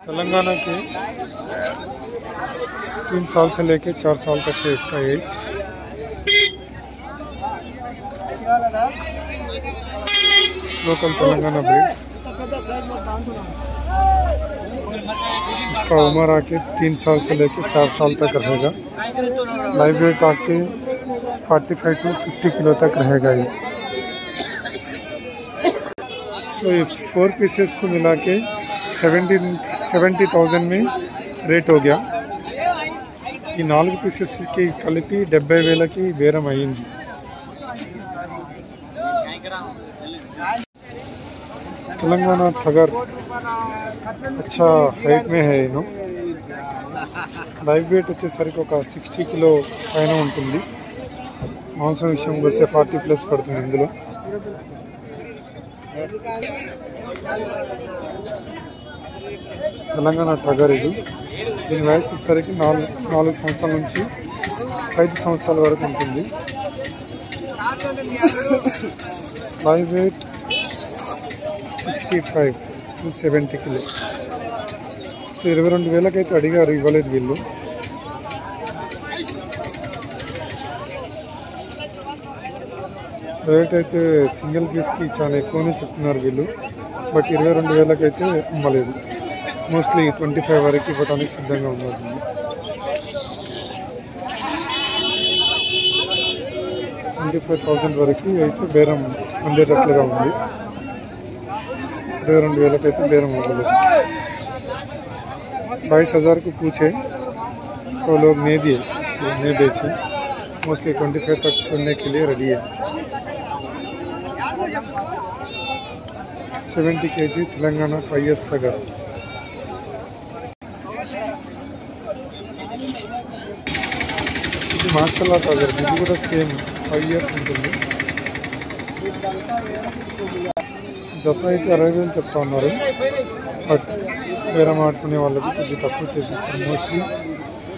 तेलंगाना के तीन साल से लेके चार साल तक है इसका एज लोकल तेलंगाना ब्रीड इसका उम्र आके तीन साल से लेके चार साल तक रहेगा। लाइफ वेट आके 45 टू 50 किलो तक रहेगा ये। तो ये फोर पीसेस को मिला के सेवेंटीन సెవెంటీ థౌజండ్ में రేట్ हो गया ఈ నాలుగు పీసెస్కి కలిపి డెబ్బై వేలకి బేరం అయ్యింది తెలంగాణ ठगर अच्छा హైట్ మే హై యూనో లైవ్ వెయిట్ వచ్చేసరికి ఒక సిక్స్టీ కిలో పైన ఉంటుంది మాంసం విషయం వస్తే ఫార్టీ ప్లస్ పడుతుంది ఇందులో తెలంగాణ టగర్ ఇది దీని వయసు వచ్చేసరికి నాలుగు నాలుగు సంవత్సరాల నుంచి ఐదు సంవత్సరాల వరకు ఉంటుంది. Live weight sixty five to seventy kilo. So ఇరవై రెండు వేలకైతే అడిగారు ఇవ్వలేదు వీళ్ళు. రేట్ అయితే సింగిల్ పీస్కి చాలా ఎక్కువనే చెప్తున్నారు వీళ్ళు. బట్ ఇరవై రెండు వేలకైతే అమ్మలేదు మోస్ట్లీ ట్వంటీ ఫైవ్ వరకు ఇవ్వడానికి సిద్ధంగా ఉన్నారు వీళ్ళు. ట్వంటీ ఫైవ్ థౌసండ్ వరకు అయితే బేరం అందేటట్లుగా ఉంది ఇరవై రెండు వేలకైతే బేరం అవ్వలేదు बाईस हजार को पूछे सौ लोग नहीं दिए इसलिए नहीं बेचे मोस्टली ट्वेंटी फाइव तक छोड़ने के लिए रेडी है seventy K G Telangana five years turgor ఇది మార్షల్ టగర్ ఇది కూడా సేమ్ ఫైవ్ ఇయర్స్ ఉంటుంది జత అయితే అరవై వేలు చెప్తా ఉన్నారు బట్ వేరే ఆడుకునే వాళ్ళకి కొద్దిగా తక్కువ చేసిస్తారు మోస్ట్లీ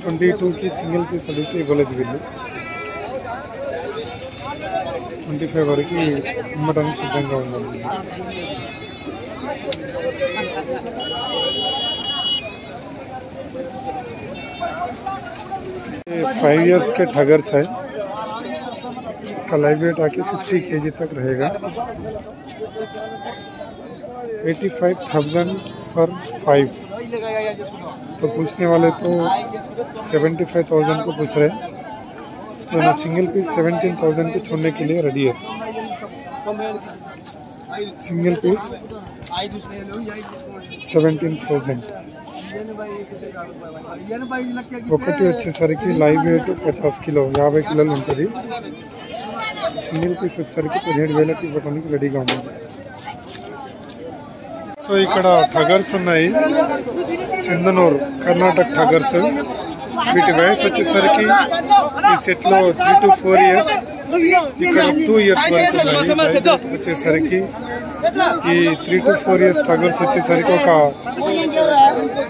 ట్వంటీ టూకి సింగిల్ పీస్ అడిగితే ఇవ్వలేదు వీళ్ళు ట్వంటీ ఫైవ్ వరకు ఇవ్వడానికి సిద్ధంగా ఉన్నారు फाइव इयर्स के ठगर्स है। इसका लाइव वेट आके फिफ्टी के जी तक रहेगा। Eighty five thousand four five. तो पूछने वाले तो सेवेंटी फाइव थाउज़ेंड को पूछ रहे तो ना सिंगल पीस सेवेंटीन थाउज़ेंड को छोड़ने के लिए रेडी है। Single piece seventeen thousand. ఒకటి వచ్చేసరికి లైవ్ వెయిట్ పచాస్ కిలో యాభై కిలోలు ఉంటుంది. సింగిల్ పీస్ వచ్చేసరికి పదిహేడు వేలకి ఇవ్వడానికి రెడీగా ఉంది. సో ఇక్కడ టగర్స్ ఉన్నాయి. సింధనూరు కర్ణాటక టగర్స్. వీటి వయసు వచ్చేసరికి ఈ సెట్లో త్రీ టు ఫోర్ ఇయర్స్ ఇక్కడ టూ ఇయర్స్ వరకు ఉన్నాయి. వచ్చేసరికి ఈ త్రీ టు ఫోర్ ఇయర్స్ టగర్స్ వచ్చేసరికి ఒక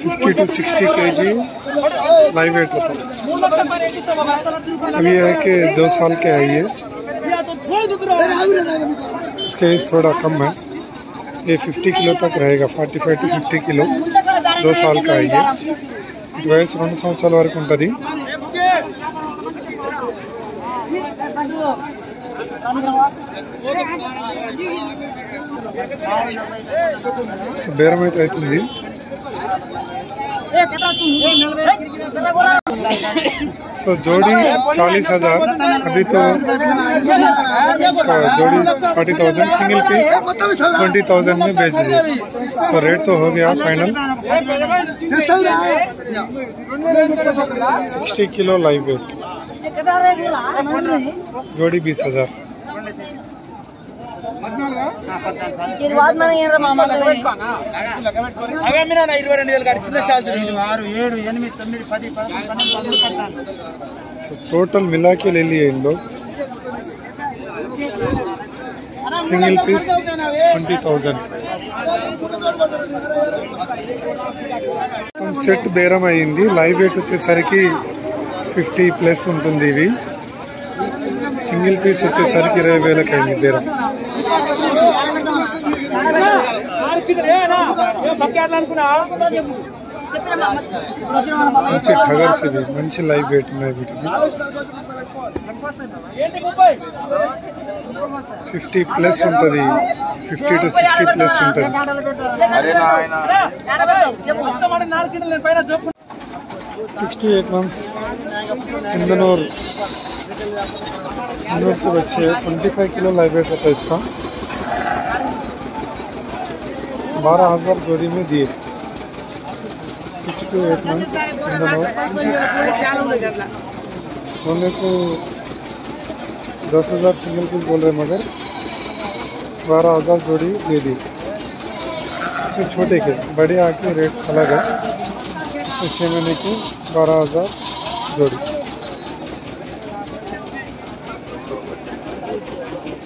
फिफ्टी टू सिक्सटी के जी लाइव वेट होता है अभी है कि दो साल के है ये इसका एज थोड़ा कम है ये 50 किलो तक रहेगा 45 टू 50 किलो दो साल का है ये ఇటు వయసు రెండు సంవత్సరాల వరకు ఉంటుంది సో బేరం అయితే అవుతుంది सो जोड़ी चालीस हज़ार अभी तो जोड़ी forty thousand single piece twenty thousand में बेच दिए। तो रेट तो हो गया final sixty kilo live weight जोड़ी बीस हज़ार। టోటల్ మిలాకీలు వెళ్ళి అయిందో single piece twenty thousand set బేరం అయ్యింది. లైవ్ రేట్ వచ్చేసరికి ఫిఫ్టీ ప్లస్ ఉంటుంది ఇవి సింగిల్ పీస్ వచ్చేసరికి ఇరవై వేలకు అయింది బేరం. మంచి కలర్స్ మంచి లైవ్ పెట్టినాయి వీటికి. ఫిఫ్టీ ప్లస్ ఉంటుంది. ఫిఫ్టీ టు సిక్స్టీ ప్లస్ ఉంటుంది. సిక్స్టీ ఎయిట్ మంత్స్ ఇందనూరు के बच्चे twenty five kilo live weight होता है इसका बारह हज़ार जोड़ी में दिए। सोने को दस हज़ार सिंगल पीस बोल रहे मगर बारह हज़ार जोड़ी दे दी। इसमें छोटे के बड़े आके रेट अलग है। छः महीने की बारह हज़ार जोड़ी।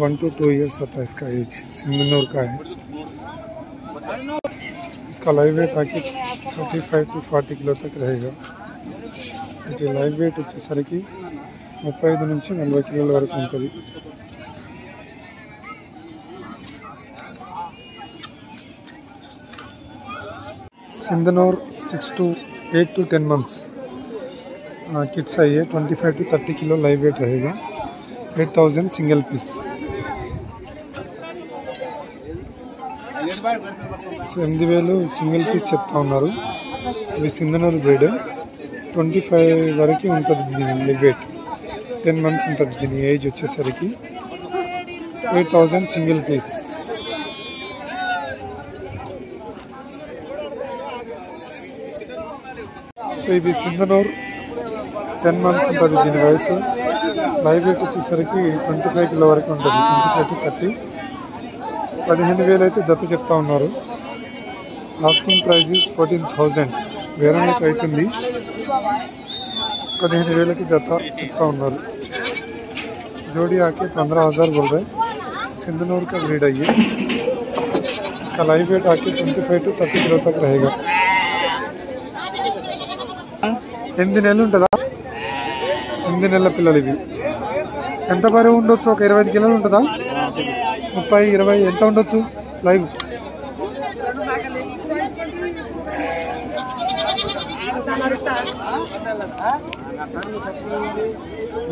वन टू टू इयर्स होता है इसका एज सिंगनूर का है इसका लाइव वेट आके thirty five to forty kilo తక్ रहेगा ఇది లైవ్ వెయిట్ వచ్చేసరికి ముప్పై ఐదు నుంచి నలభై కిలోల వరకు ఉంటుంది Sindhanur six to eight to ten months kids आई है twenty five to thirty kilo live weight रहेगा एट थाउजेंड सिंगल पीस ఎనిమిది వేలు సింగిల్ పీస్ చెప్తా ఉన్నారు. ఇవి సింధనూరు బ్రీడ్ ట్వంటీ ఫైవ్ వరకు ఉంటుంది దీని వెయిట్ టెన్ మంత్స్ ఉంటుంది దీని ఏజ్ వచ్చేసరికి. Eight thousand single piece so ఇది సింధనూర్. టెన్ మంత్స్ ఉంటుంది దీని వయసు. లైవ్ వెయిట్ వచ్చేసరికి ట్వంటీ ఫైవ్ కిలో వరకు ఉంటుంది. ట్వంటీ ఫైవ్ టు థర్టీ పదిహేను వేలు అయితే జత చెప్తా ఉన్నారు asking price is fourteen thousand వేరే మీకు అవుతుంది పదిహేను వేలకి జత చెప్తా ఉన్నారు जोड़ी आके पंद्रह हज़ार बोल रहे सिंधनूर का ब्रीड है ये इसका लाइव वेट आके twenty five to thirty kilo तक रहेगा ఎనిమిది నెలలు ఉంటుందా ఎనిమిది నెలల పిల్లలు ఇవి ఎంత బరువు ఉండొచ్చు ఒక ఇరవై ఐదు కిలోలు ఉంటుందా ముప్పై ఇరవై ఎంత ఉండొచ్చు? లైవ్.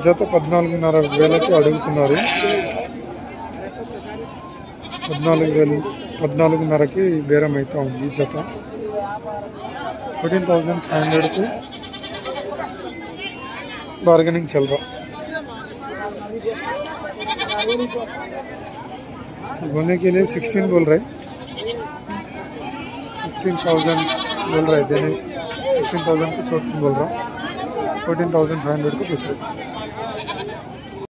జత పద్నాలుగున్నర వేలకు అడుగుతున్నారు. పద్నాలుగు వేలు పద్నాలుగున్నరకి బేరం అవుతూ ఉంది జత. ఫోర్టీన్ థౌజండ్ ఫైవ్ హండ్రెడ్కి బార్గెనింగ్ చల్వ बोलने के लिए सिक्सटीन बोल रहे फिफ्टीन थाउज़ेंड बोल रहे थे फिफ्टीन थाउज़ेंड को चौथीन बोल रहा हूँ। फोर्टीन थाउज़ेंड फाइव हंड्रेड को पूछ रहे